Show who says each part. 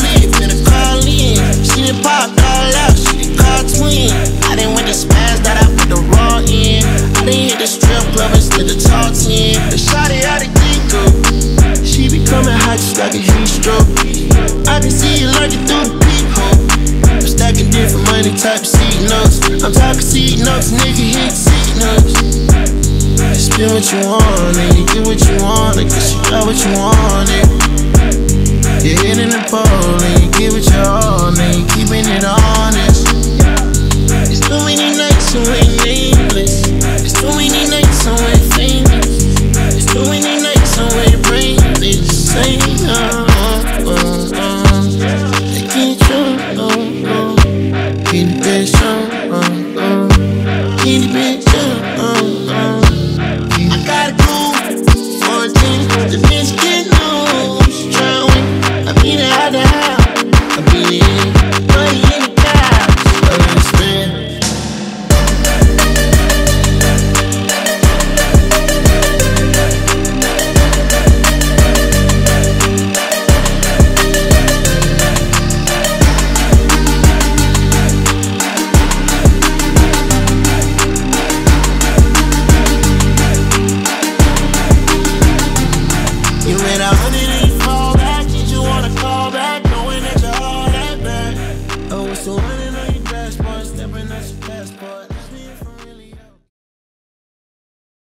Speaker 1: She finna call in. She done popped all out, she done called twin. I done went to smash that I put the raw in. I done hit the strip club instead of Tartan. The shawty out of Ginkgo. She be coming hot just like a heat stroke. I can see you lurking through the peephole. Stacking different money type of C-notes. I'm talking C-notes, nigga, hit C-notes. Spend what you want, and you do what you want, I guess you got what you wanted. You're hitting the pole and you give it your all and you keeping it honest. It's too many nights you ain't nameless. It's too many nights I ain't famous. It's too many nights I ain't brainless. Same.